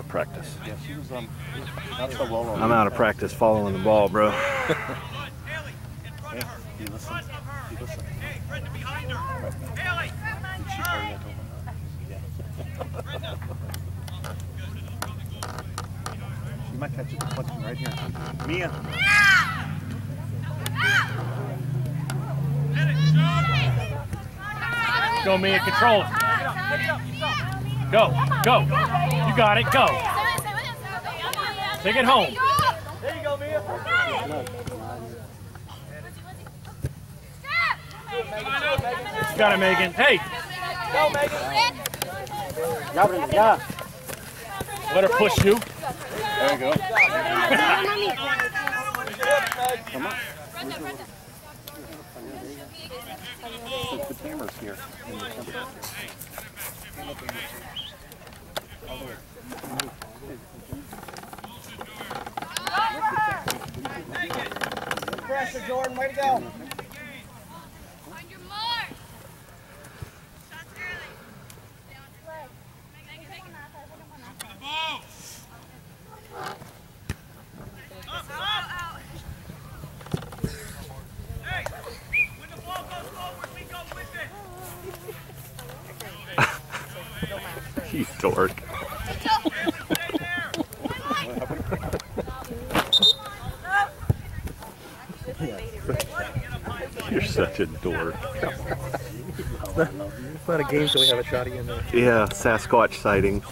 out of practice. Yeah, she was um, not so well. on I'm out of practice following the ball, bro. Good, Haley, in front Yeah, of her. you In listen. front of her. You listen. Hey, Brenda behind her. Haley, Did she turn that over? Yeah. Brenda. She might catch it deflection right here. Mia. Hit it, shoot. Go, Mia, control it. Go, go. You got it, go. Take it home. There you go, Mia. You got it, Megan. Hey, Go, Megan. let her push you. There you go. Put the cameras here. in the temple. Pressure, Jordan. Way to go. Up, up. Hey, when the ball goes forward, we go with it. You dork. There. You're such a dork. It's not a game till we have a shot again. Though. Yeah, Sasquatch sighting.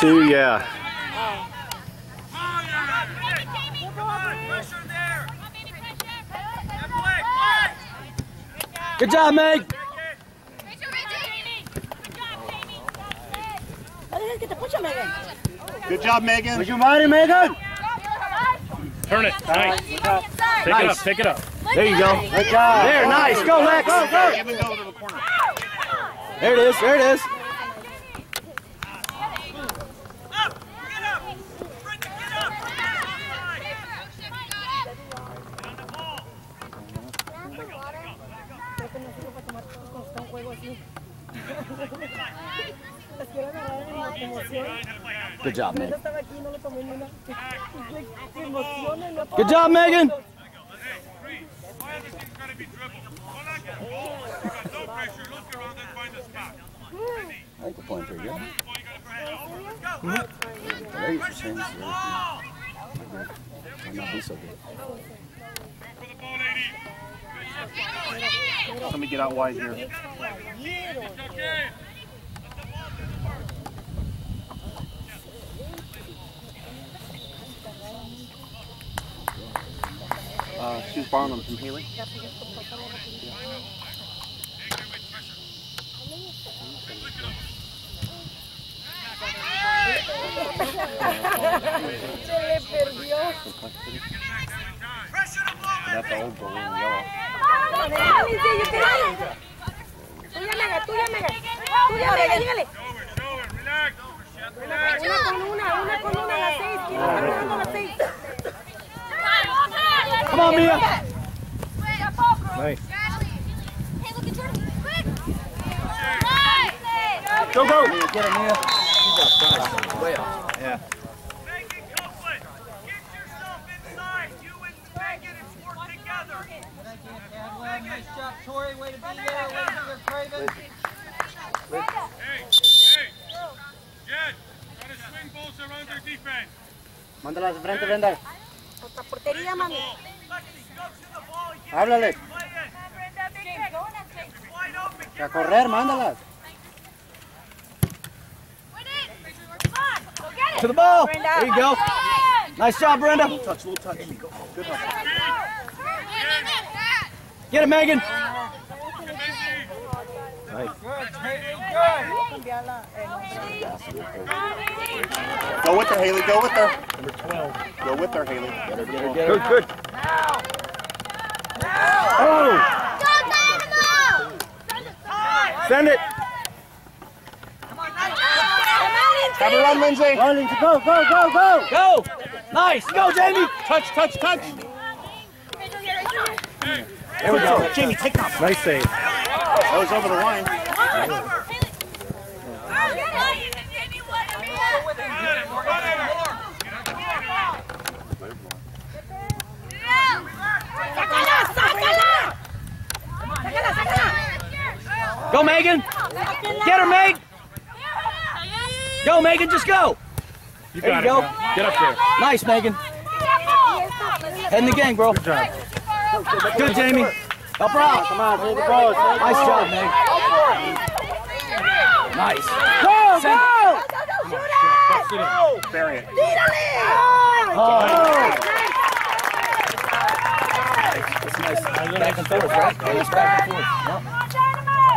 Two, yeah. Pressure there. And play, play. Good job, Meg. Good job, Megan. you mind, Megan? Turn it. Nice. Take it up. Take it up. There you go. Good job. There, nice. Go, Lex. Go, go. Even go to the corner. There it is. There it is. Up, get up. Brenda, get up. On the ball. Good job, Megan. Good job, Megan. Hey, three. Why are these things gotta be dribbled? Go like that. You got no pressure. Look around and find the spot. I think we're playing pretty good. Ball, you gotta bring it over. Let's go. Up. The ladies are saying this is Ball. might not be so good. For the ball, lady. Get out wide here. It's okay. Uh, she was borrowing them from Haley. Pressure the ball. That's the old goal in yellow. Show it, show it. Relax. Relax. Come on, Mia. Nice. Go, go. Mia, get it, Mia. Yeah. Megan Copeland, get yourself inside. You and Megan and. Nice job, Tori. Way to be there. Way to be there, Craven. Hey, hey. Jed, Close around their defense. Mándala de frente, Brenda. Otra portería, mami. Háblale. A correr, mándalas. To the ball. There you go. Nice job, Brenda. Touch, little touch. Good one. Get it, Megan. Go with her, Haley. Go with her. Number 12. Go with her, Haley. Get her, get her. Good, good. Send it. Have a run, Lindsay. Go, Lindsay. Go, go, go, go. Go. Nice. Go, Jamie. Touch, touch, touch. There we go. Jamie, take off. Nice save. That was over the line. Go, Megan. Get her, Meg. Go, Megan. Just go. You There got you it. go. man. Get up there. Nice, Megan. Head in the gang, bro. Good, Jamie. Help her out. Come on, save the ball. Save Nice job, Meg. Nice. ¡Go, Send go! Sit in. Bury it. Oh. That's nice. Back and forth, right? Nice back and forth. Yep.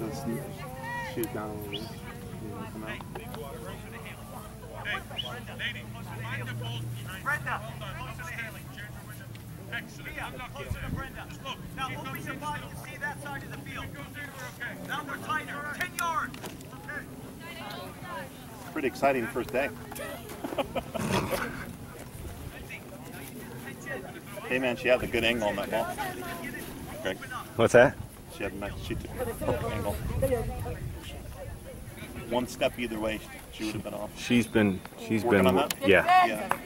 Let's shoot down a little bit. You wanna come out? Ladies, find the balls behind Brenda. Hold on, listen to Haley. Change her with them. Excellent. I'm not close to Brenda. Just look. Now open your body to see that side of the field. If it goes in, we're okay. Now we're tighter. 10 yards. Pretty exciting first day. hey man, she had a good angle on that ball. Greg, What's that? She had a nice, she took a perfect angle. One step either way, she would have been off. She's been, she's Working been, on that? yeah. Yeah.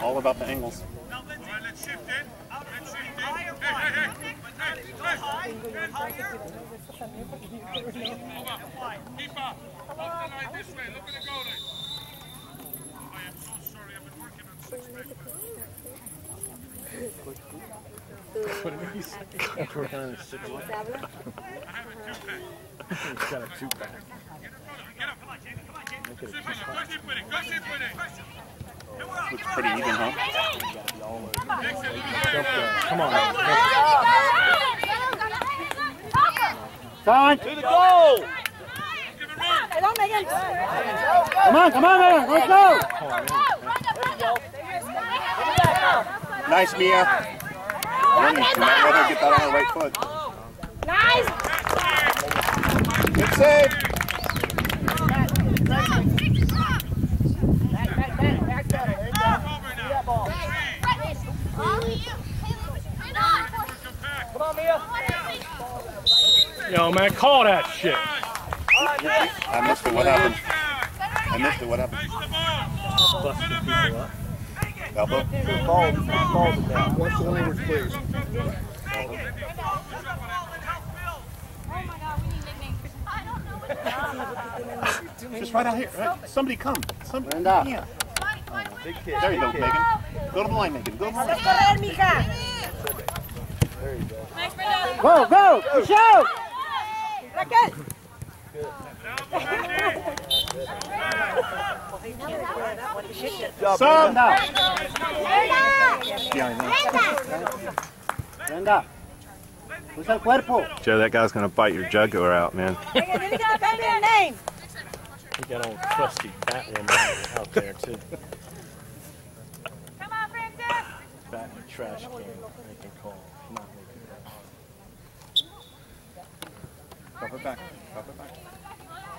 All about the angles. All right, let's shift in. Let's shift in. Hey, hey, hey. Hey, Chris. Move up. Keep up. Up the line this way. Look at the goalie. Oh, I am so sorry. I've been working on six Go sit with it. Looks pretty even, huh? Come on. Time. To the goal. Come on, come on, man. Let's go. Nice, Mia. Running. You might rather get that on the right foot. Nice. Good save. Over now. Yo, man, call that shit. I missed it. What happened? I missed it. What happened? Face the ball. Send it back. Elbow. Just right out here. Right. Somebody come. Somebody. Yeah. There you go, Megan. Go to the line, Megan. Go to the line. Correr, mija. Go, go. Shoot. Raquel. Sub. Brenda. Brenda. Usa el cuerpo. Joe, that guy's gonna bite your jugular out, man. Megan, dile que va a cambiar el name. We got old trusty Batwoman out there, too. Come on, Francis. Bat in the trash can. Making calls. Not making calls. Drop it back. Drop it back.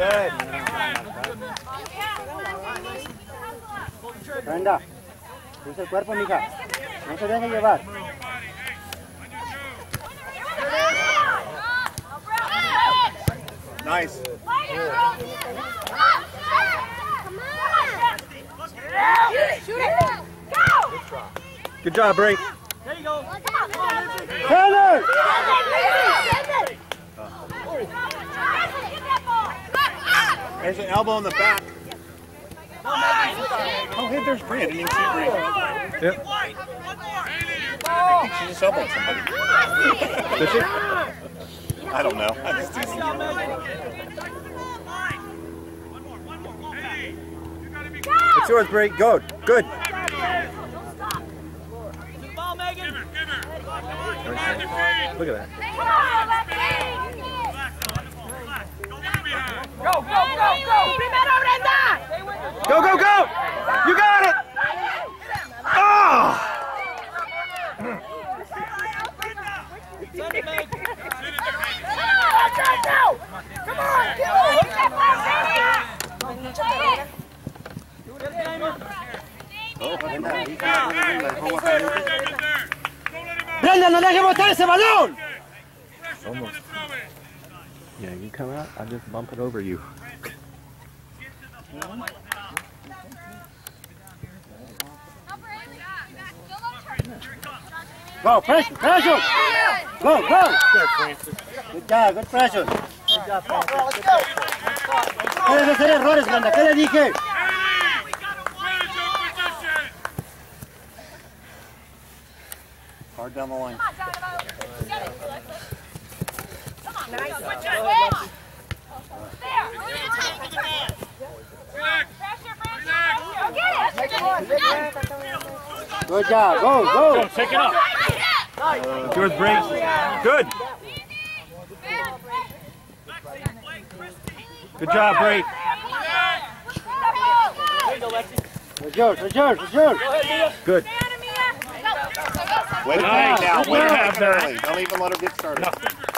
Good. Brenda. Cruza el cuerpo, mija. No se deje llevar. Nice. Good job, Brink. There you go. Taylor! There's an elbow in the back. Oh, hey, there's Bree. I didn't even see Bree. Yep. I think she just elbowed somebody. Did she? I don't know. I just didn't see It's yours, Brink. Go. Good. Ball, Megan! Look at that. Go, go, go, go! Primero, Brenda. Go, go, go! You got it! Oh! Brenda, no deje botar ese balón. You come out, I'll just bump it over you. Go, pressure, pressure. Go, go. Good job, good pressure. Puedes hacer errores, Brenda. ¿Qué le dije? Hard down the line. Good job. Go, Go, go. take it up. It's yours, Brink. Good. Good job, Brink. It's yours, it's yours, it's yours. Good. Way to Nice. now. Way to have Don't even let her get started. Inside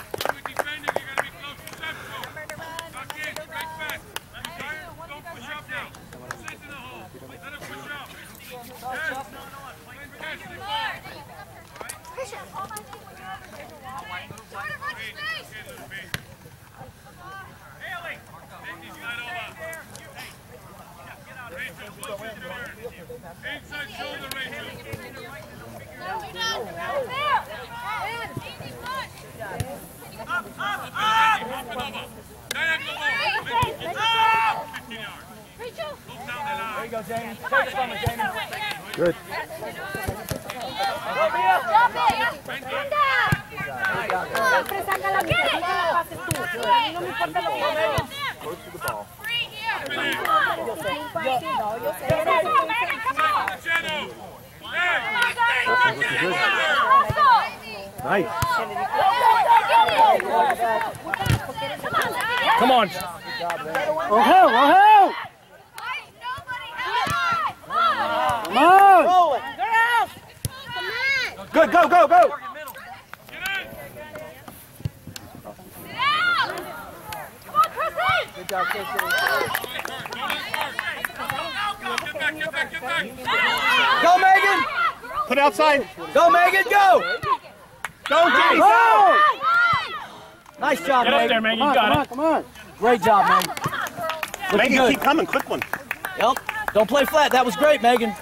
play flat. That was great, Megan.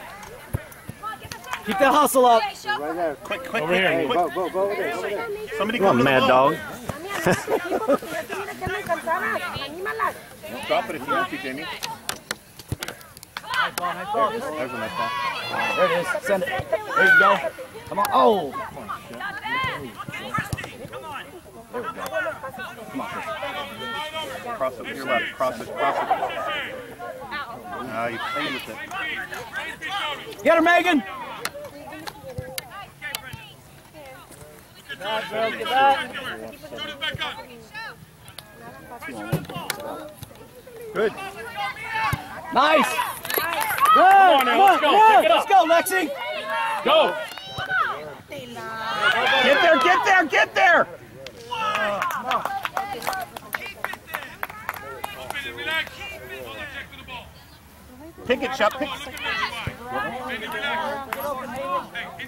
Keep that hustle up. Right there. Quick, quick, Over here. Hey, quick. go, go, go over there, over there. Somebody Come on, come to the mad dog. Anímalas. Drop it if you want to, Jamie. Nice ball, nice ball. There's a nice ball. There it is. Send it. There you go. Come on. Oh. Cross it with your left. Cross it. Cross it. Ah, you played with it. Get her, Megan. Good. Nice. Good. on now, let's go. Pick it Let's go, Lexi. Go. Get there. Get there. Get there. Pick it, Chuck. Pick.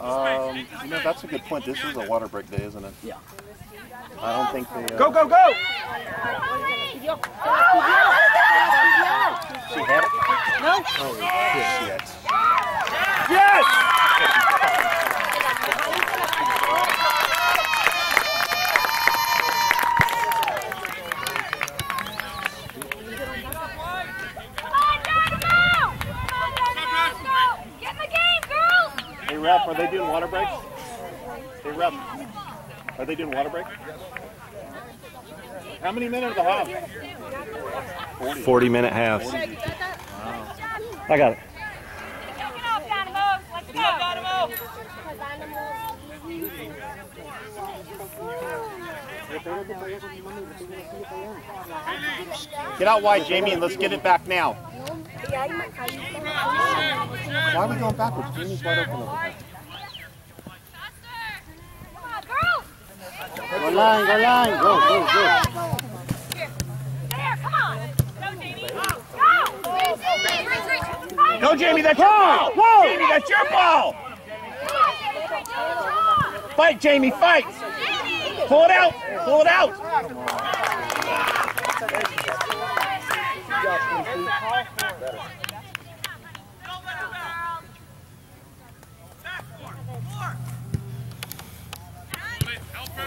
Um, you know, that's a good point. This is a water break day, isn't it? Yeah. I don't think they. Uh, Go, go, go. She had it? No. Oh, shit. Yes. Come on, Dynamo! Come on, Dynamo, let's go! Get in the game, girls! Hey, ref, are they doing water breaks? Hey, ref, are they doing water breaks? How many minutes of the half? 40. 40 minute halves. I got it. Take it off, Dynamo! Let's go, Dynamo! Get out wide, Jamie, and let's get it back now. Why are we going backwards? Jamie's wide open over there. Come on, girls! Go line, go line. Go, go, go. There, come on! Go, Jamie! Go! That's your ball. Whoa! Jamie, that's your ball. Fight, Jamie, fight. Pull it out. Pull it out.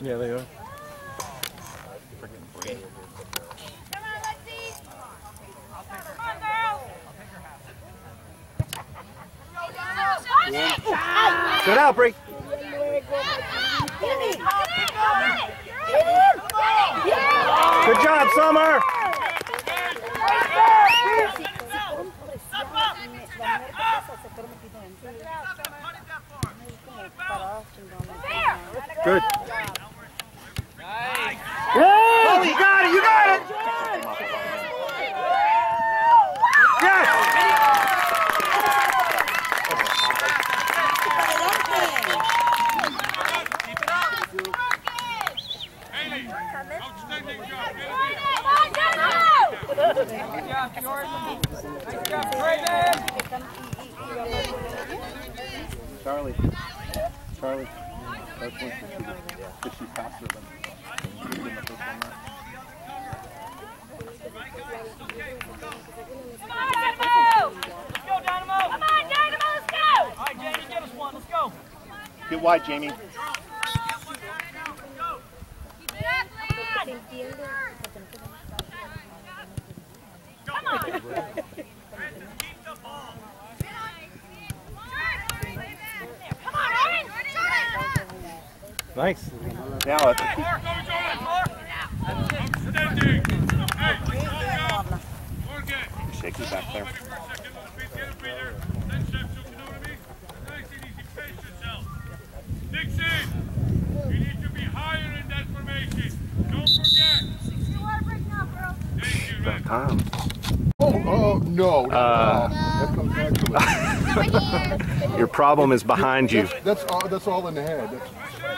Yeah, they wide, Jamie. Nice. Now uh, it's. Shaky back there. Sports.com. Oh, oh, no. Uh. Your problem is behind you. That's, that's, all, that's all in the head. That's,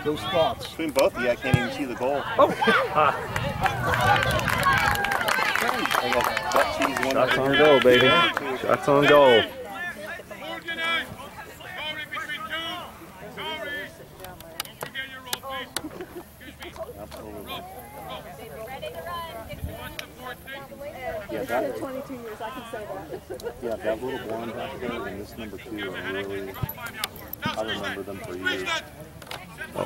those thoughts. Between both of you, I can't even see the goal. Oh. Shots on goal, baby. Shots on goal.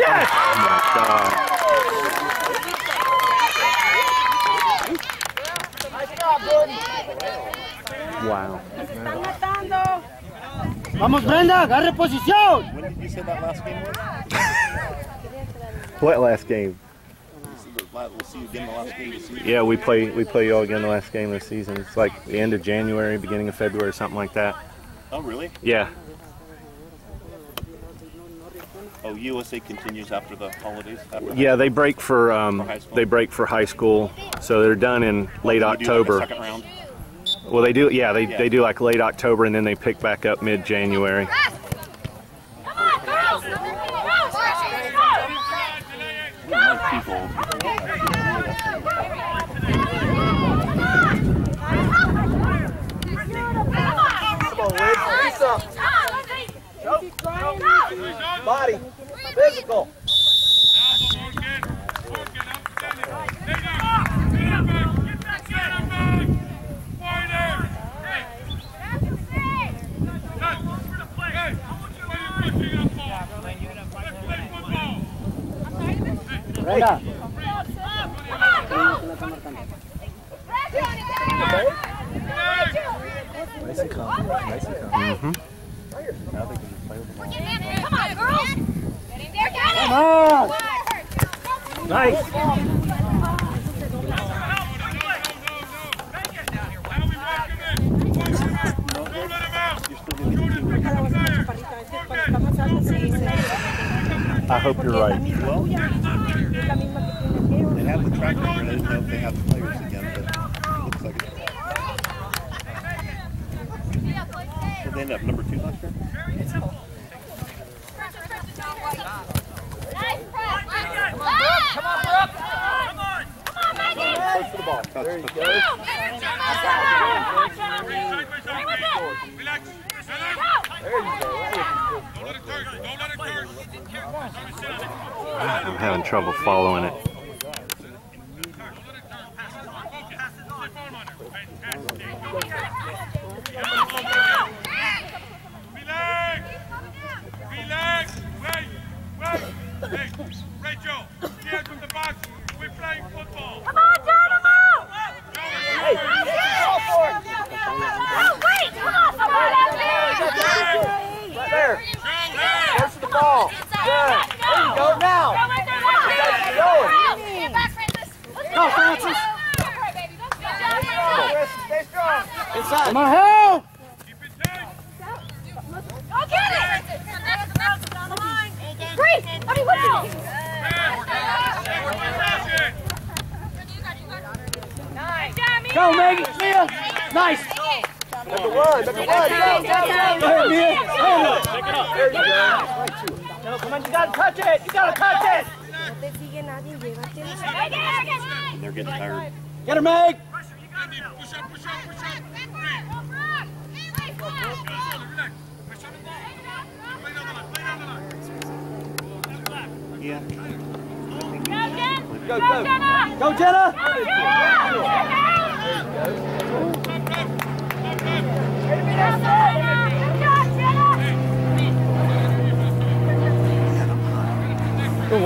Yes! Oh my God. Wow. Vamos, Brenda, agarre posición. When did you say that last game was? what last game? Yeah, we play we play y'all again the last game of the season. It's like the end of January, beginning of February, something like that. Oh, really? Yeah. Oh, USA continues after the holidays. After yeah, they break for, um, for they break for high school, so they're done in late well, October. Like second round. Well, they do. Yeah, they yeah. they do like late October, and then they pick back up mid January. Come on, body, physical.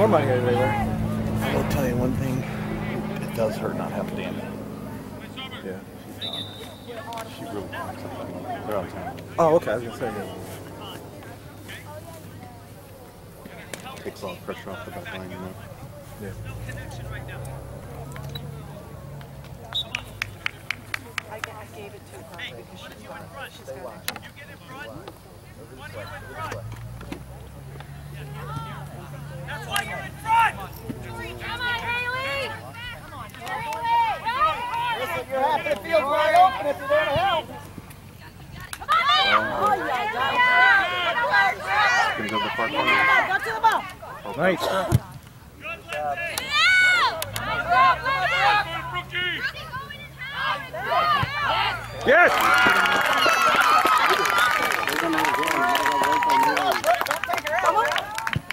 Don't warm my hair today, Larry. I will tell you one thing. It does hurt not having Danny. Yeah. She really wants something. They're on time. Oh, okay. I was gonna say. Yeah. Takes all the pressure off the back line, you know. Yeah. I gave it to her because she's got, she's got That's you're in front! Come on, Haley! Come on, Yes!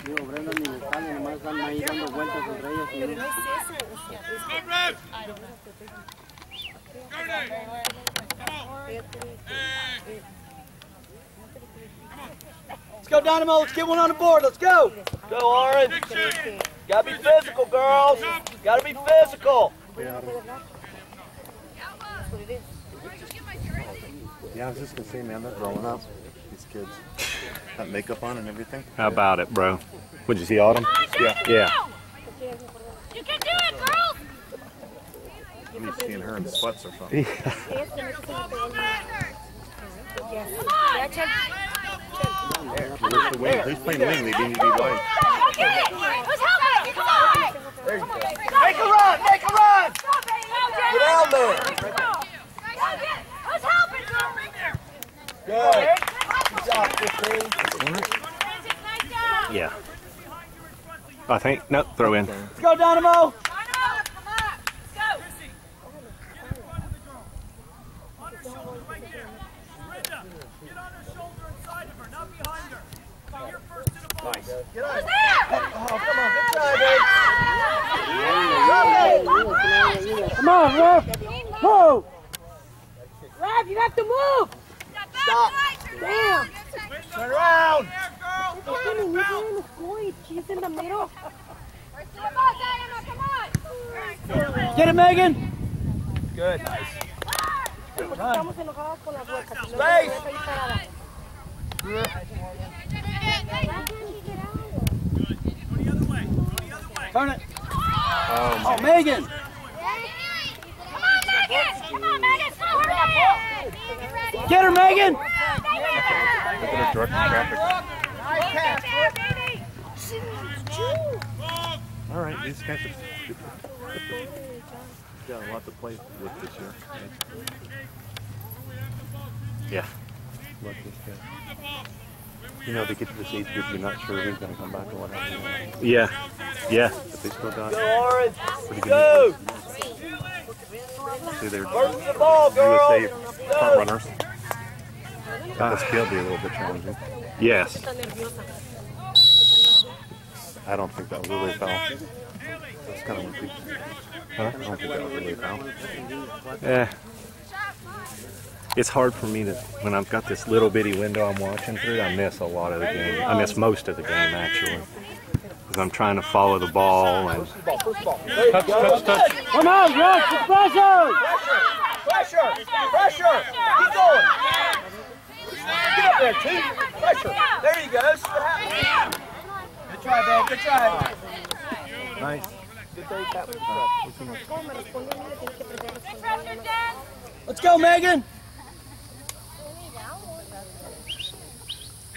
Digo, Brenda ni me sale, nomás están ahí dando vueltas entre ellas. Pero no es eso. O sea, es Come on, Rev! Go, Nate! Come on! Hey! Let's go, Dynamo. Let's get one on the board. Let's go. Go, Orange. Gotta be physical, girls. Gotta be physical. Yeah, I was just gonna say, man, they're growing up. These kids. Got makeup on and everything. How about it, bro? Would you see Autumn? Yeah. Yeah. You can do it, girls! I'm used seeing her in sweats or something. Where's the wing? Who's playing wing? They need to be wide. Okay, who's helping? Come on! There you go. Make a run. Make a run. Get down there. Who's helping? Good. Good job, 15. Yeah. I think. No, throw in. Let's go, Dynamo. Brenda, get on her shoulder inside of her, not behind her. So you're first to the ball. Get on. Oh, come on. Good try, babe. Come on, Ref. Move. Rev, you have to move. Stop. Damn. Turn around. It's gonna leave in the void. She's in the middle. Come on, Diana, come on! Get it, Megan. Good. Nice. Estamos enojadas con las huecas. y luego Space. la hueca ahí. Turn it. Oh, Oh, Megan. Come on, Megan! Come on, Megan! Slow her down! Get her, Megan. Look at her directing traffic. All right, these guys are got a lot to play with this year. Yeah. Look, this guy. You know, they get to this age group, you're not sure who's going to come back or whatever. Yeah. Yeah. But they still got Go, Orange. pretty good Go. See, they're the ball, girl? USA front runners. This field be a little bit challenging. Yes. I don't think that was really a foul. That's kind of wimpy. Huh? I don't think that was really a foul. Eh. It's hard for me to, when I've got this little bitty window I'm watching through, I miss a lot of the game. I miss most of the game, actually. Because I'm trying to follow the ball and First ball, first ball. There you Touch, go. touch, touch. Come on, Ref. It's pressure. Pressure. Pressure. Keep going. Get up there, T. Pressure. There he goes. Good try, babe. Good try. Nice. Good thing that was ¿Cómo me responde? Mira, tiene que aprender a responder. Let's go, Megan.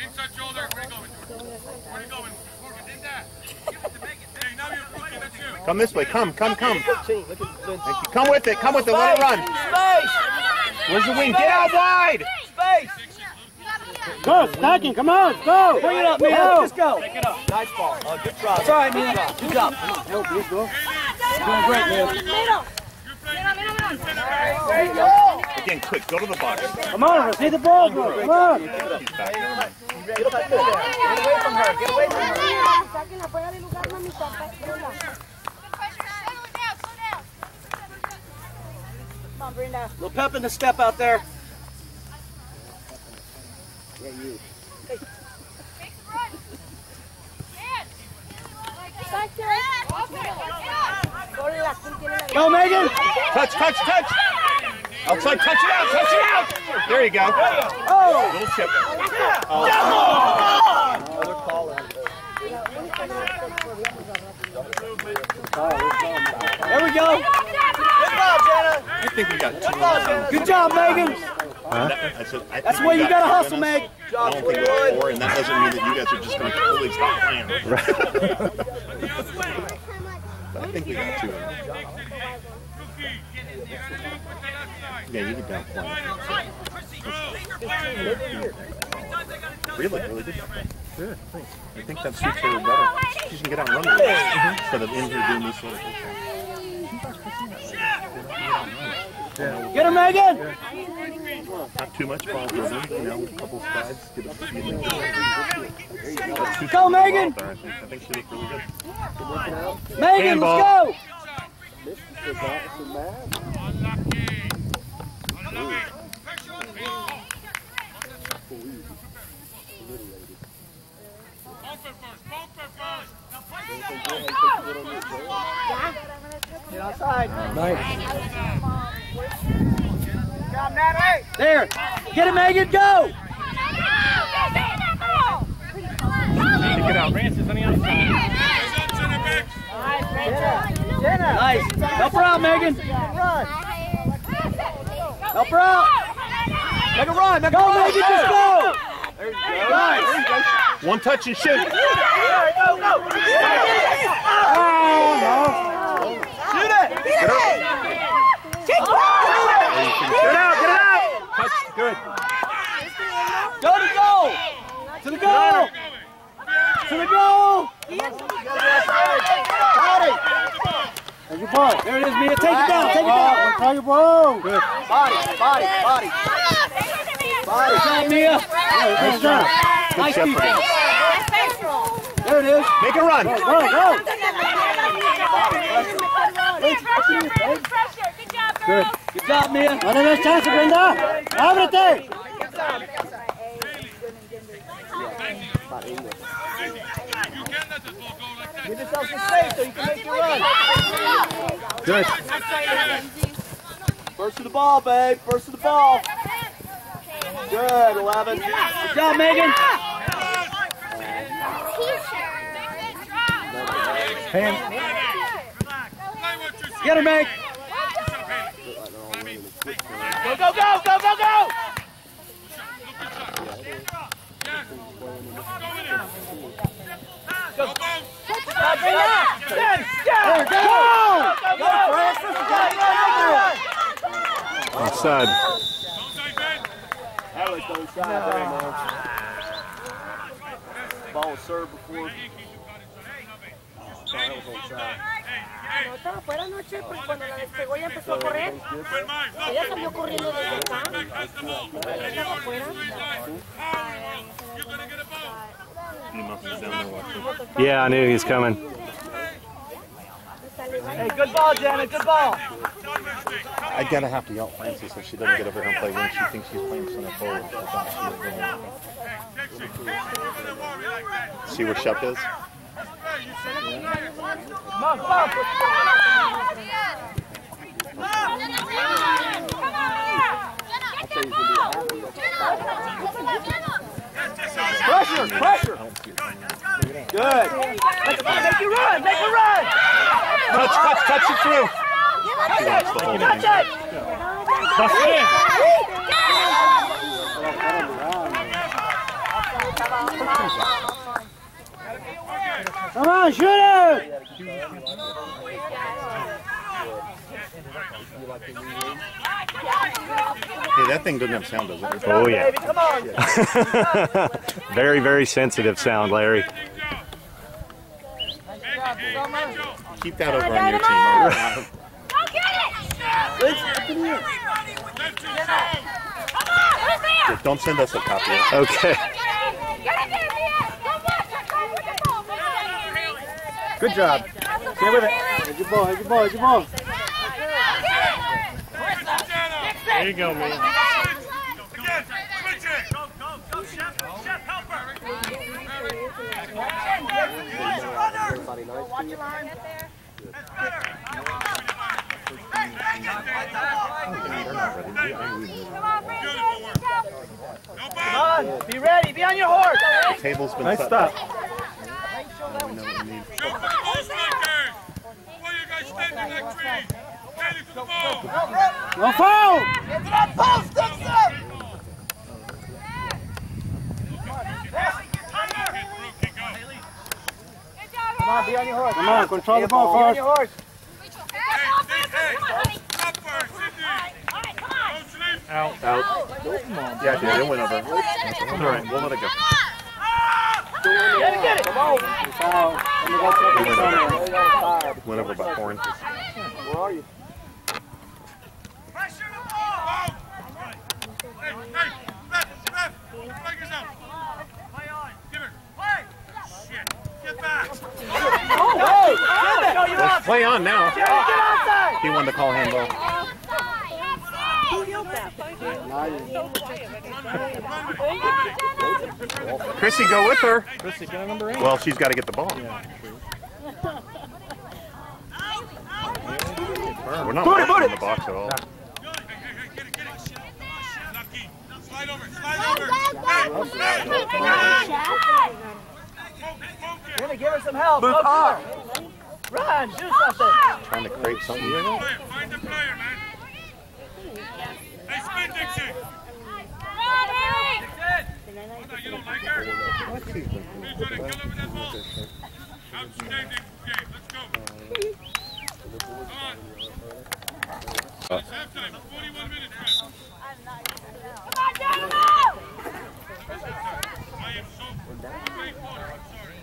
Inside shoulder. Where you going? Where you going? Get in there. Give it to Megan. Hey, now you're pushing. That's you. Come this way. Come, come, come. 15. Look at Vince. Come with it. Come with it. Let it run. Space. Where's the wing? Get out wide. Space. Go, stacking, come on, go! Bring it up, man. Go. Just go. Pick it up. Nice ball. Oh, good try. It's all right, man. Good job. Come on. Help, please, go. Doing great, man. Middle. Middle, middle, middle. Again, quick, go to the box. Come on, see the ball, bro. Come on. Get away from her. Get away from her. Come on, Brenda. A little pep in the step out there. Go, Megan! Touch, touch, touch! Outside, touch it out, touch it out! There you go. Oh! Little chip. Oh! There we go. Good ball, Jenna. I think we got two. Good job, Megan. Huh? I said, I That's why you got gotta hustle. Meg. I don't think we got four, and that doesn't mean that you guys are just going to totally stop playing. But I think we got two. Yeah, you can down one. Really, really good. Good, thanks. I think that suits her better. She can get out and run with it instead of in here doing this sort of thing. Get her, Megan! Not too much ball driven, you know, a couple strides, get a feeling. That's two Go, strides Megan! there, I think. I think she looked really good. Megan, Handball. let's go! Get outside. There. Get it, Megan. Go. Get out. Francis on the outside. Nice. Help her out, Megan. Help her out. Make a run. Make go, Megan. Just go. Nice. One touch and shoot. Go, go. Shoot it. Get it. Get it out. Get it out. Touch, good. Go to goal. To the goal. To the goal. Body. There's your ball. There it is, Mia. Take it down. Take it down. Try your ball. Good. Body. Body. Body. Body. Good job, Mia. Nice job. Nice defense. There it is. Make a run. Go, go, go. Good. Good job, Mia. One of those chances, Brenda. Ábrete. Give yourself some space so you can make your run. Good. First to the ball, babe. First to the ball. Good, 11. Good job, Megan. Get her, Meg. Go, go, go, go, go, go. There, go. Go, Francis. You gotta run, make her run. Outside. That was no shot there, man. Ball was served before. Oh, that was no shot. No, estaba fuera anoche porque cuando la despegó ya empezó a correr. Ella salió corriendo desde acá. Estaba afuera. You must be down there watching. Yeah, I knew he was coming. Hey, good ball, Janet. Good ball. I gotta have to yell at Francis so she doesn't get over here and play when she thinks she's playing center forward. See where Shep is? Come on. Pressure, pressure. Good. Make, you run. Make her run. Touch, touch, touch it through. Touch it. Touch it. In. Come on, shoot it. Hey, that thing doesn't have sound, does it? Oh, yeah. Baby, come on. very, very sensitive sound, Larry. Keep that over on your team. all right? Yeah, Don't send us a copy. Okay. Good job. Stay with it. Here's your ball. Here's your ball. Here's your ball. There you go, man. Nice. Watch your line. That's better. Hey, hey, get there. Come on, Brandon. No Come ball. on, be ready, be on your horse. The table's been Nice set stop. up. Shoot for the ball strikers. Why you guys standing like trees? Get it to the ball. No foul! To that post, Dixon. Rookie, go. Good job, Come on, be on your horse. Come on, control the Be ball on your horse. Hey, hey, Come stop her, Sydney. All right, come on. Don't sleep. Out. Out. Yeah, yeah, it went over. It's all right. We'll let it go. Get it, get it. Come on. Foul. Let me go check the camera. Went over about four inches. Where are you? Pressure the ball. Hey, hey, left, left. Strikers out. Play on. Give her. Play. Shit. Get back. Hey, Jimmy, you're Let's play on now. Jimmy, get outside. He wanted to call handball. Chrissy, go with her. Chrissy, get a number eight. Well, she's got to get the ball. We're not Put it, put in the box at all. Slide over, slide over. Hey, hey. Jimmy, give her some help. Move on. Run, do something. Trying to create something. Player, Find the player, man. Hey, spin Dixie. Oh, no, you don't like her? You're trying to kill her with that ball. Outstanding game. Let's go. Come on. Uh. It's halftime. 41 minutes left. Come on, Dynamo! I am so grateful. I'm sorry.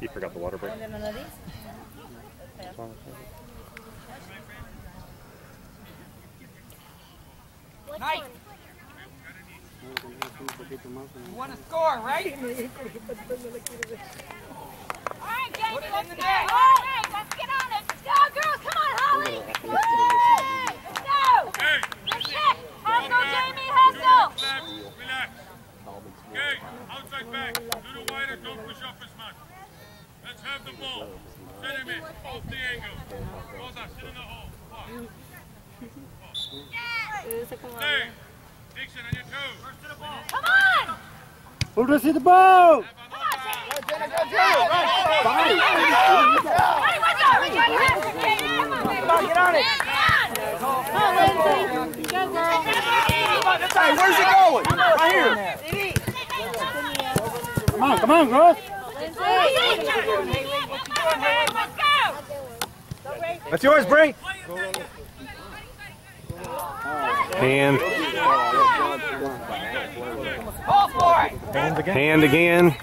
You forgot the water break. Nice. You want to score, right? All right, Jamie, let's in the go. net. All right, let's get on it. Let's go, girls. Come on, Holly. Woo! Let's go. Hey, Let's check. Hustle, Jamie, hustle. relax, relax. Okay, outside back. To the wider, don't push up as much. Let's have the ball. Send him in. Off the angle. Rosa, sit in the hole. Walk. Stay. Dixon on your toes. First to the ball. Come on. Who receive the ball? Come on, Jamie. Fine. Hey, what's up? We got you. Jamie, come on, baby. Come on, get on it. Come on, Lindsay. Go, girl. Hey, where's it going? Right here. Come on, come on, girls. Lindsay. Let's go. That's yours, Bree. Hand. Call for it. Again. Hand again.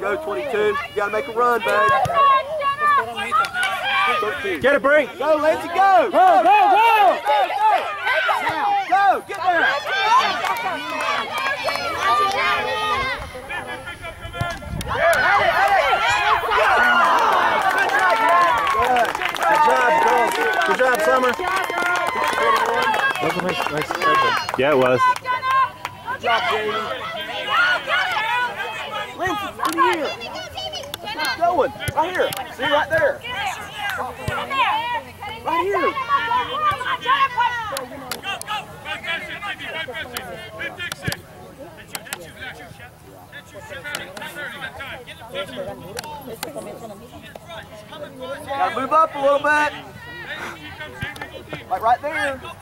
Go, 22. You gotta make a run, babe. Get it, Bree. Go, Lindsay, go. Go, go, go. Go, go. Now, go. Get there. Good. Job. Summer. That was nice, nice. Yeah, it was. Good job, Jamie. Lindsay, come here. Keep going. Right here. See, right there. Right here. Go, go. Five passes, Cindy, five passes. Hit Dixon. That's you, that's you, that's you, Chef. That's you, Chef. Right there, you got time. Get the picture. Gotta move up a little bit. Hey, she comes in, we go deep. Like right there. Come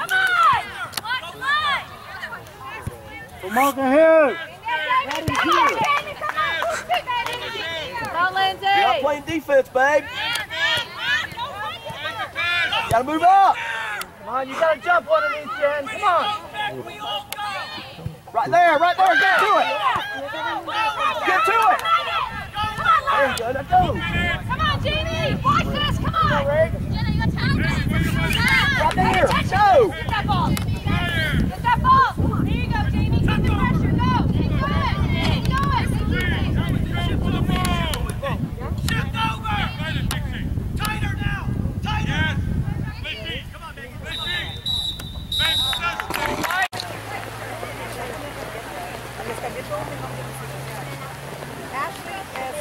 on! Come on! Come on, get here. Come on, Lindsay! You're not playing defense, babe. Gotta move up. Come on, you gotta jump one of these, Jen. Come on. Right there, right there. Get to it. Get to it. There you go. Now go. Come on, Jamie! Watch this! Come on! Jenna, you got time? Right there. Go. Get that ball! Get that ball! There you go, Jamie! Keep the pressure! Go! Keep going! Keep going! Shoot for the ball. Shoot Les cambié todo mi nombre. Ashley es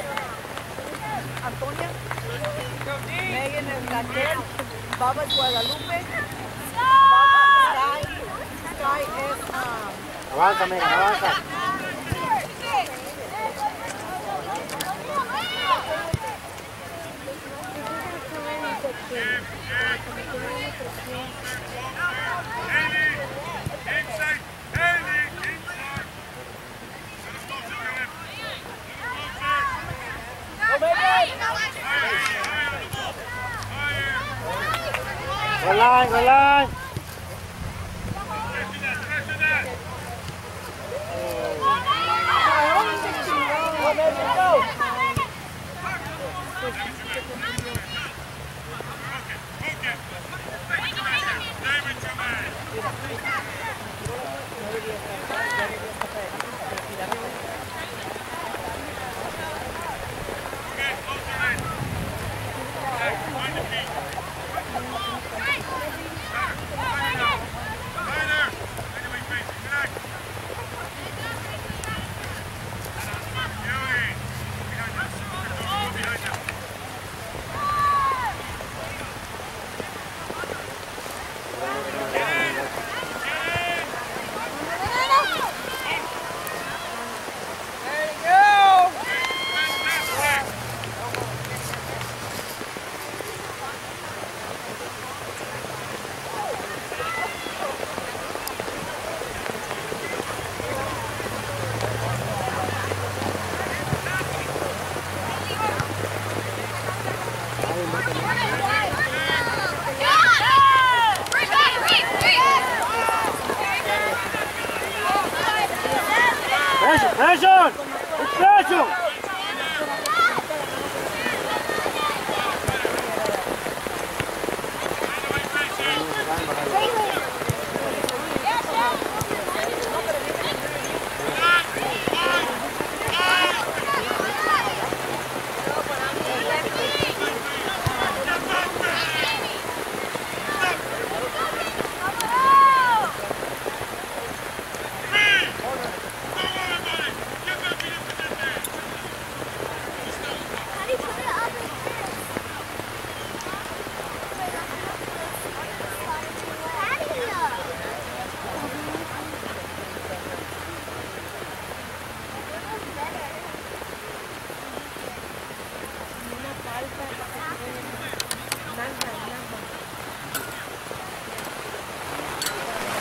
Antonia. Megan es Raquel. Baba es Guadalupe. Baba Sky. Sky es Avanza, Megan, avanza. Inside. Haley, inside. Go line, go line. Pressure,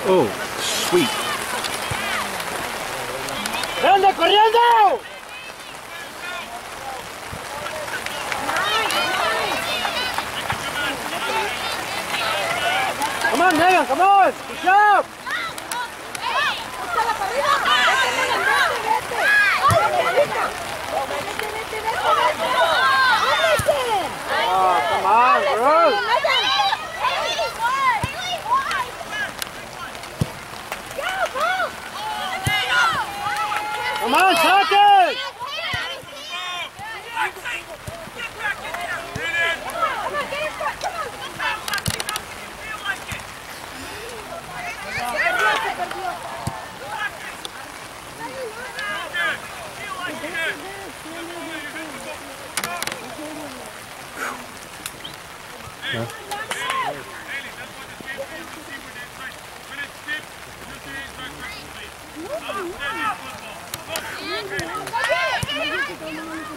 Oh, sweet. ¡Corriendo, corriendo! Come on, Megan, come on. Good job. Oh, come on, girl. Come on, Tucker.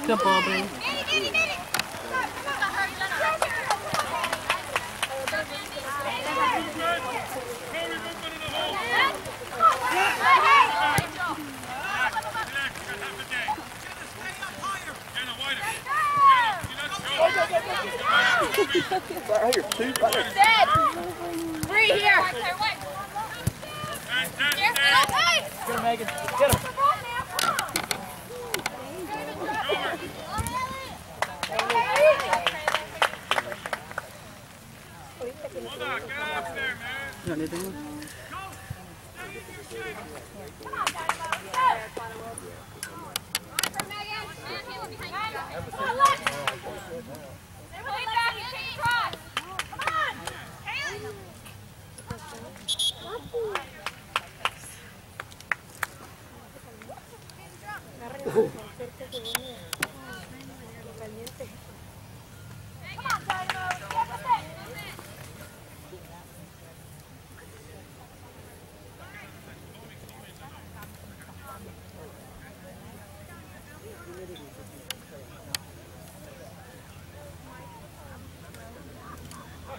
Good ball, baby. Dead. Three here. Get him, Megan. Get him. 你看那灯。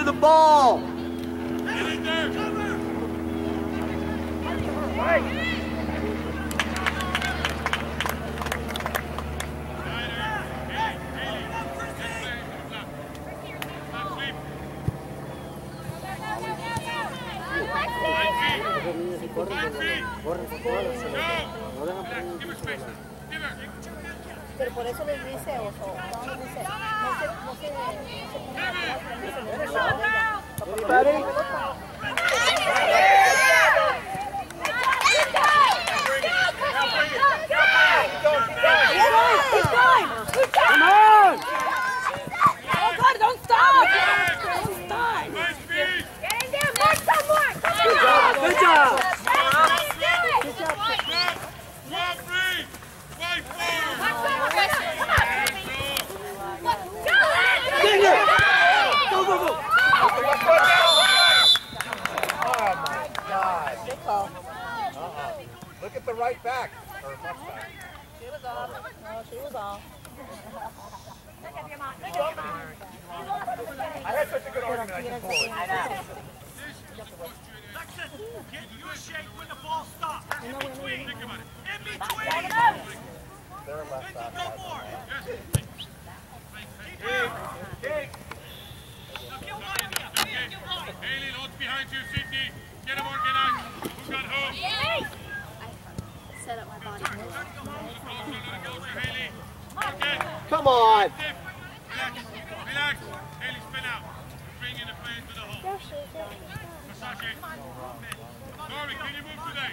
to the ball. Come on. Relax. Relax. Haley, spin out. Bring in the players to the hole. Masashi. Can you move today?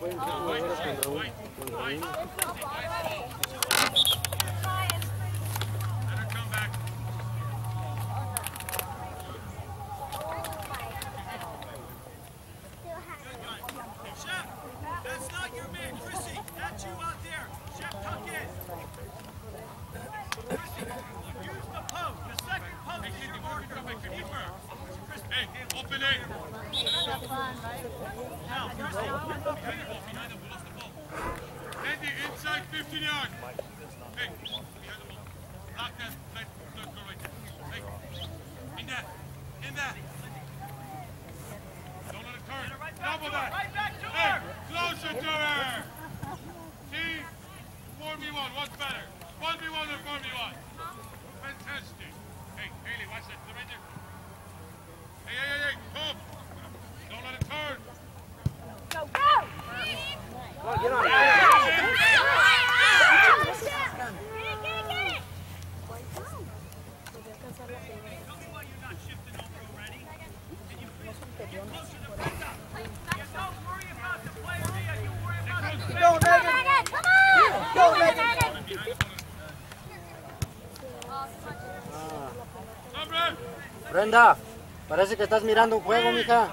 Oh, Thank you. anda? Parece que estás mirando un juego, mija.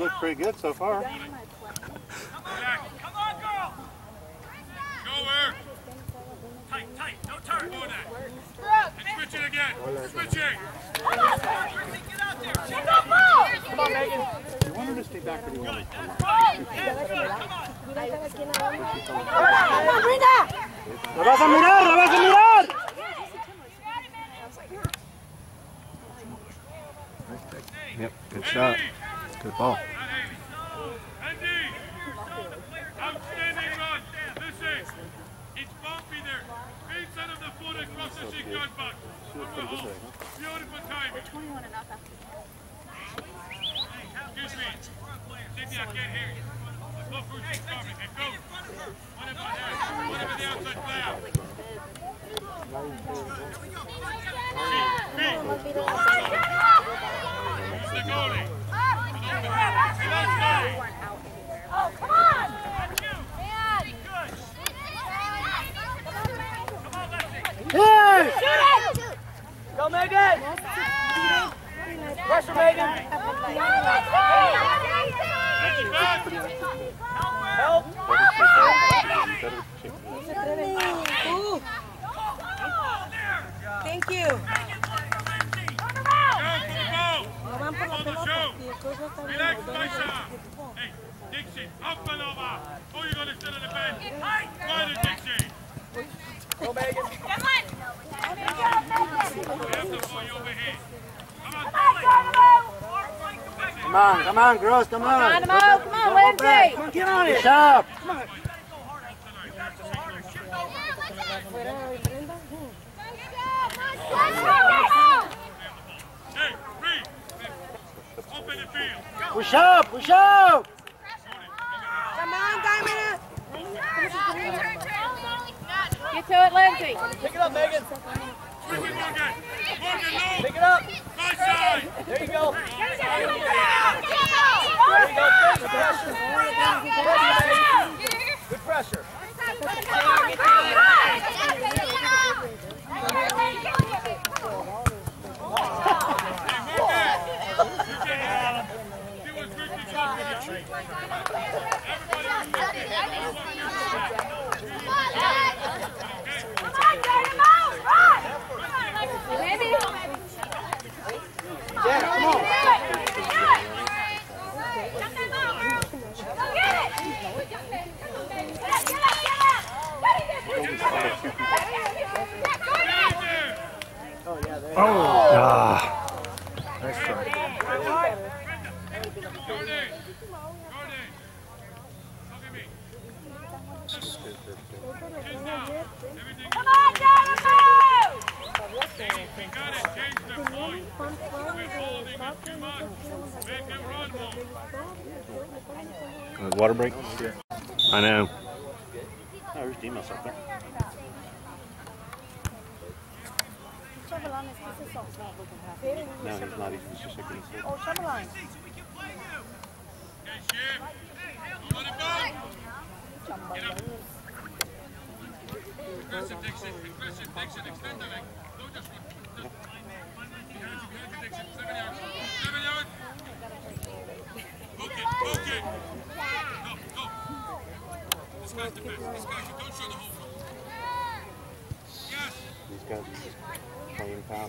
you pretty good so far. Come on, come on, girls, come on. Come on, Mo, come on, Lindsay. Come on, get on it. Shut Come on. Push up, push up! Come on, Diamond! Get to it, Lindsay! Pick it up, Megan! Quickly, Morgan. Morgan, no. Pick it up. My side. There you go. There you go. Good pressure. Good pressure. Everybody, Ah. Nice try. Water break? I know. Oh, there's Demos up there. No, he's not. He's just shaking his head. Oh, Chamberlain. Get up. Aggressive Dixon, aggressive Dixon, extend the leg. Don't just run. This guy's the best. This guy's, don't show the whole front. Yes. These guys are just playing power.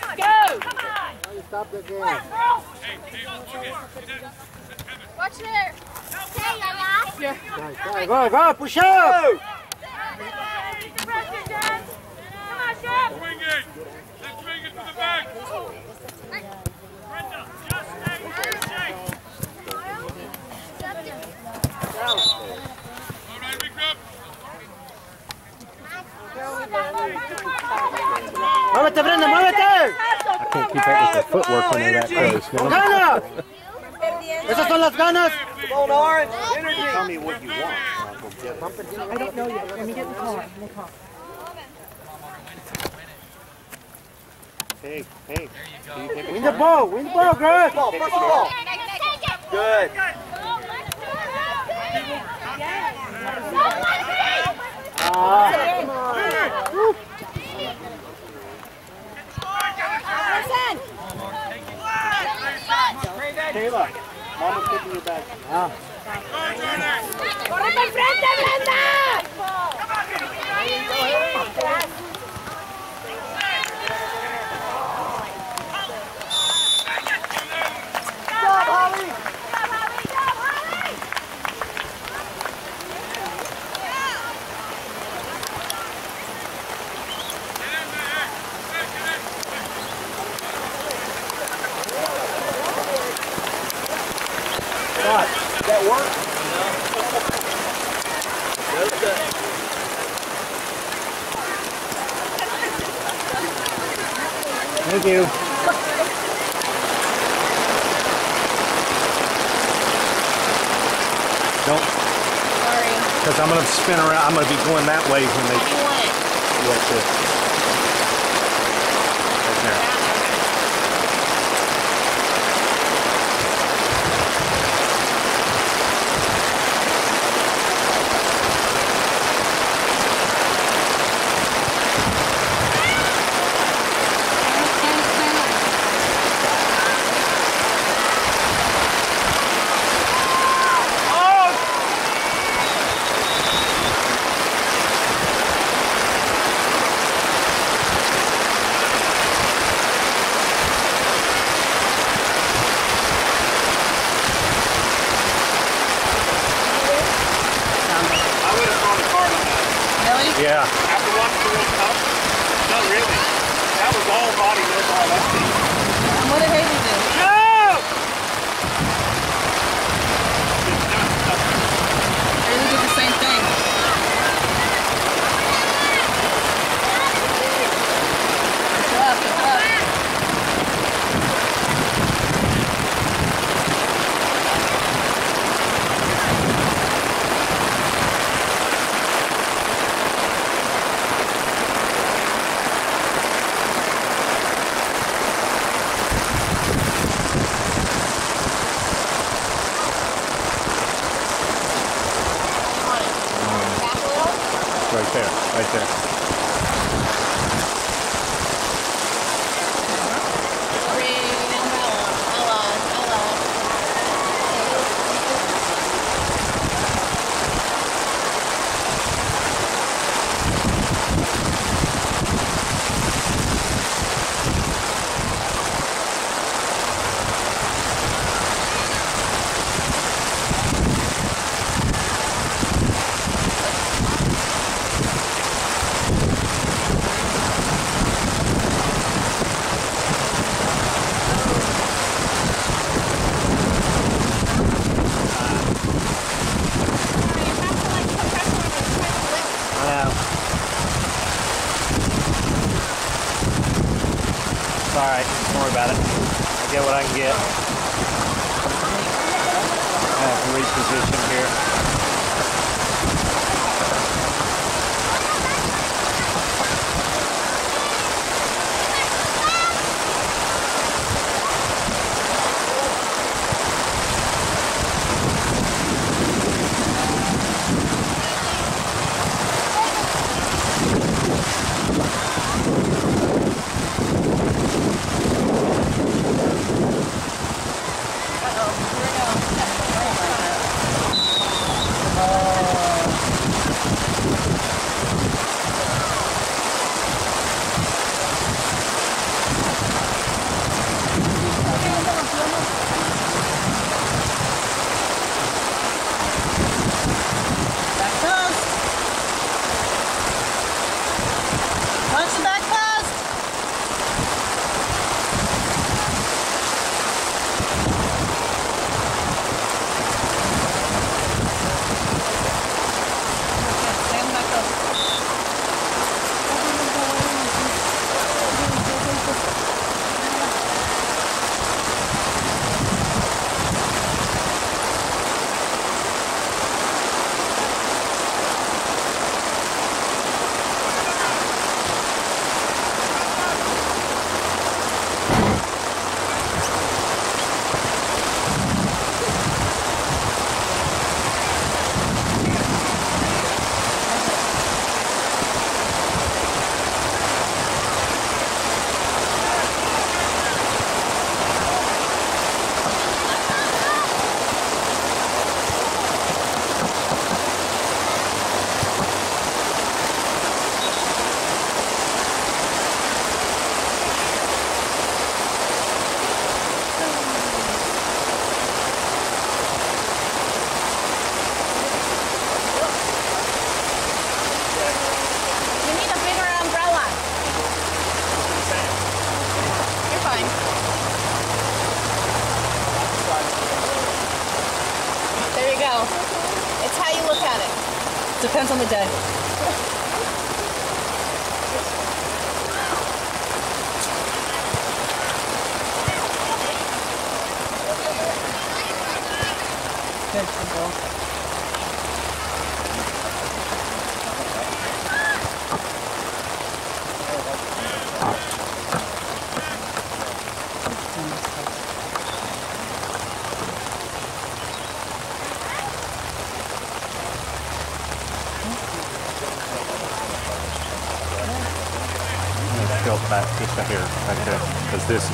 Stop the game. Watch there. Hey, Yaya. Go, go, go, push up! Come on, Chef. Swing it. Let's swing it to the back. Brenda, just stay. All right, up. ¡Muévete, Brenda, muévete! I can't keep up with the footwork when they're that close. ¡Con man. ganas! ¡Esas son las ganas! Phone orange. Energy. Tell me what you want, I'll go get it. I don't know yet. Let me get in the car. We'll talk. Hey, hey. You Win the ball, win the ball, girls! Ball, first ball. Good. Ah, Kayla, mama's taking your bag. ¡Corre para el frente, Brenda! That work? Thank you. Don't. Sorry. Because I'm going to spin around. I'm going to be going that way when they. Watch this. Right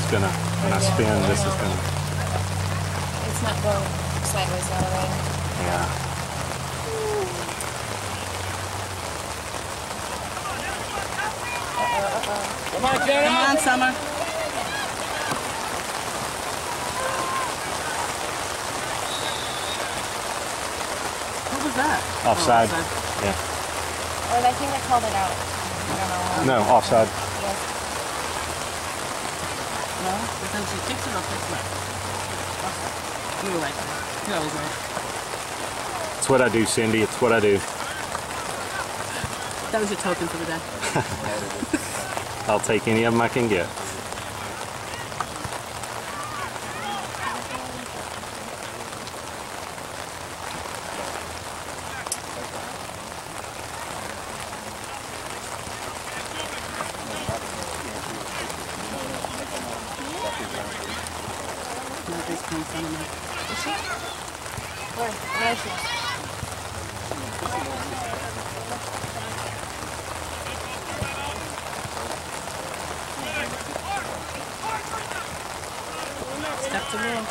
because this is gonna, when I spin, this is gonna, It's not going sideways all the way. yeah. Come on, Jenna. Come on, Summer. What was that? Offside. Oh, Yeah. Or I think they called it out. I don't know. No, offside. Yes. No, because she kicks it or kicks it. You were always right. It's what I do, Cindy. It's what I do. That was your token for the day. I'll take any of them I can get. Nobody's coming from me. Is she? Where? Where is she? Step to rule.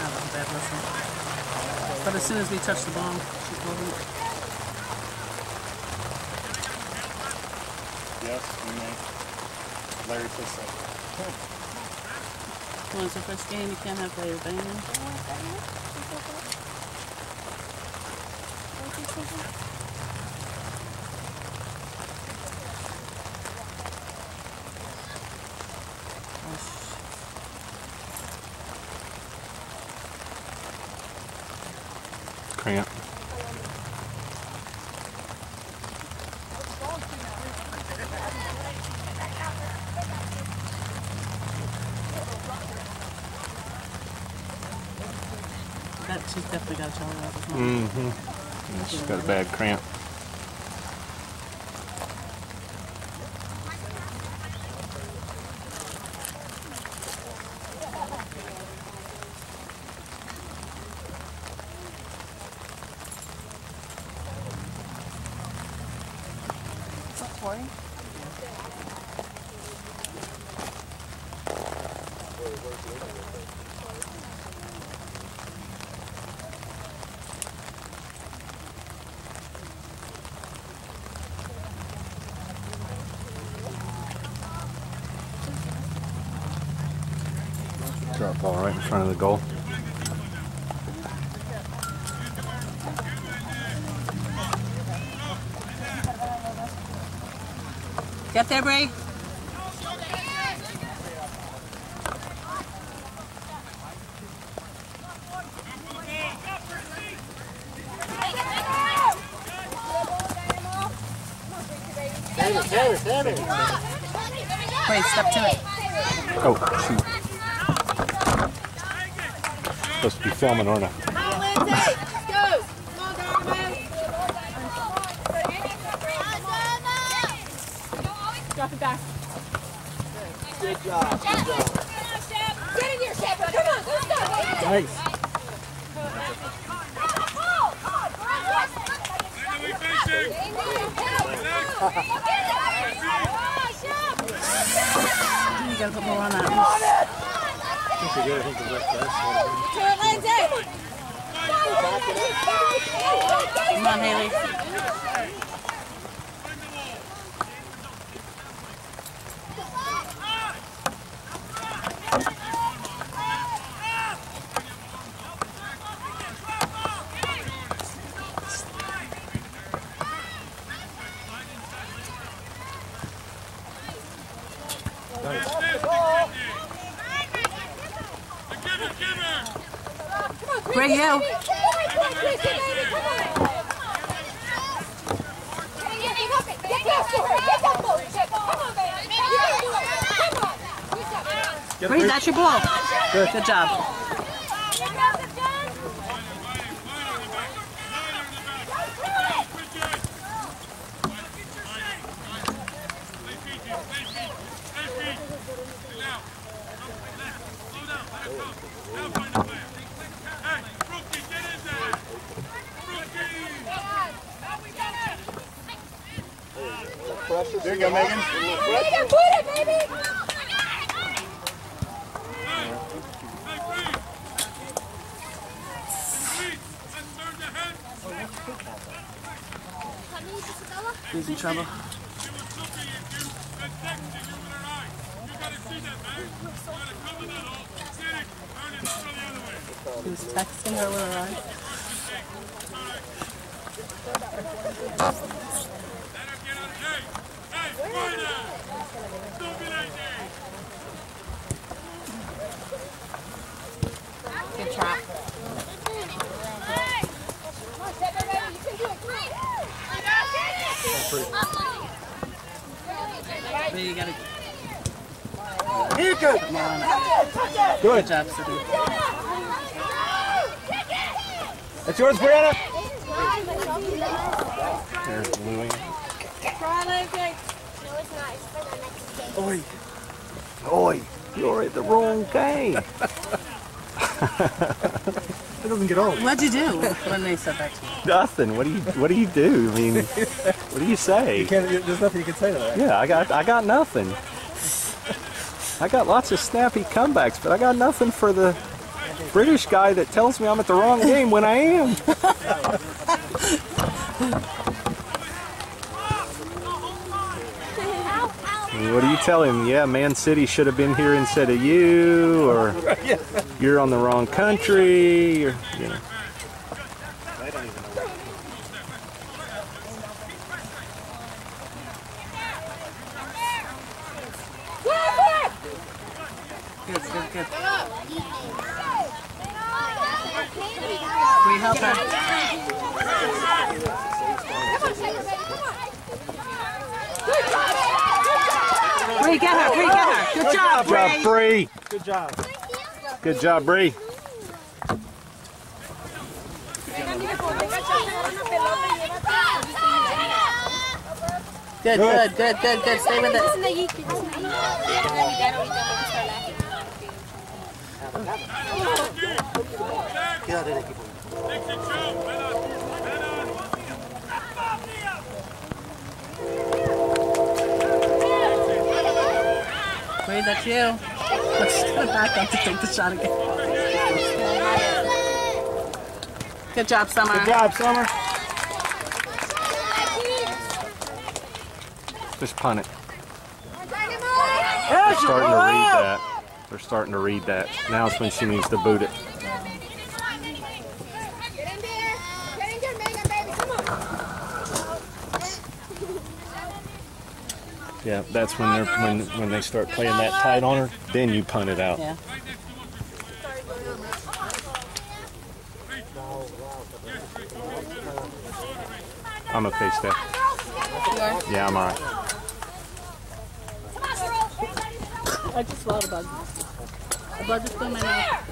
That was a bad listen. But as soon as we touch the ball, she told him. Yes, we may. Larry says so. Well, it's the first game, you can't have player banging. Cramp. That, she's definitely got a child out as. Mm-hmm. She's got a bad cramp. Is that Tori? Ball right in front of the goal. Get there, Bray. Damn it, damn it, damn it. Bray, step to it. Oh, shoot. Supposed to be filming, aren't I it back. Good job, good job. Get in here, Shepard. Come on, let's go. Nice. You gotta put more on that. Come on, Haley. Bring you. Bree, that's your ball. Good. Good job. There you go, Megan. Megan, put it, baby! He's in trouble. He was looking at you. He was texting her eyes. You've got to see that man. You've got to come in that hole. He's texting with a ride. Good Bree, you gotta. Here, good. Come on. Good. Good job, Sydney. That's yours, Brianna. There's Louie. Oi. Oi. You're at the wrong game. it doesn't get old. What'd you do when they said that to you? Nothing. What do you What do you do? I mean, what do you say? You can't, there's nothing you can say to that. Yeah, I got I got nothing. I got lots of snappy comebacks, but I got nothing for the British guy that tells me I'm at the wrong game when I am. What do you tell him? Yeah, Man City should have been here instead of you, or you're on the wrong country, or you know. Good, good, good. Bree, help her. Bree, get her, Bree, get her. Good job, Good job, Bree. Good job. Good job, Bree. Good, good, good, good, good. Stay with it. Quédate del that's you. Let's get back up to take the shot again. Good job, Summer. Good job, Summer. Just punt it. They're starting to read that. They're starting to read that. Now it's when she needs to boot it. Yeah, that's when they're when when they start playing that tight on her. Then you punt it out. Yeah. I'm a face Steph. Yeah, I'm alright. I just swallowed a bug. A bug just flew in my mouth.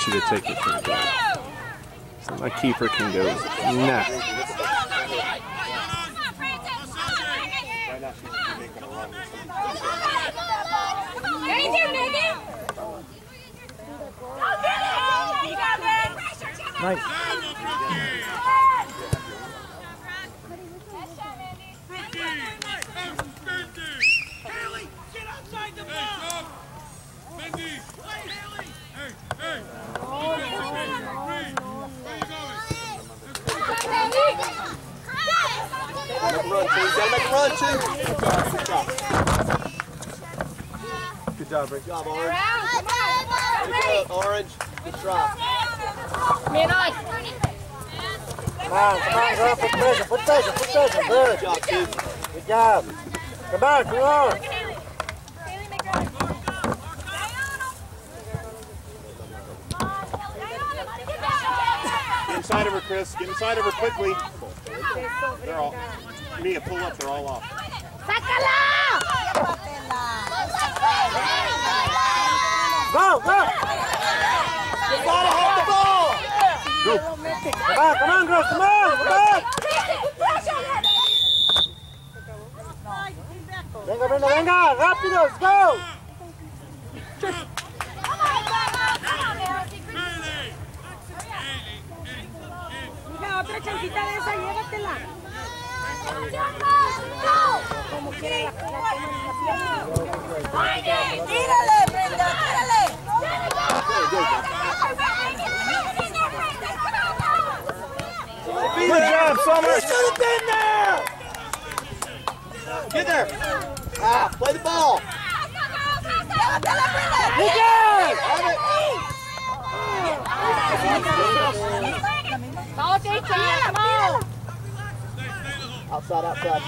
Want you to take it to the. So my keeper can go. Nah. Come on, Francis. Come on, Megan. Come on. Come on, Megan. There you go, Megan. Go get it. You got it. Nice. Haley, get outside the ball. Mandy. Hey, Haley. Hey, hey. Make a run, too. You gotta make a run, too. Good job. Good job, Rick. Good job, Orange. Good job, Orange. Good try. Me and I. Come on, come on, girl. Put pressure, put pressure, put pressure. Good. Good job, dude. Good job. Come on, come on. Get inside of her, Chris. Get inside of her quickly. They're all. Mia, pull up. They're all off. Go, go. You gotta have the ball. Go. Come on, come on, girls, come on. Come on. Venga, venga, venga. Rápido, go. Good job, Summer. You should have been there. Get there. Ah, play the ball. Go, teacher. Come on. Outside, outside.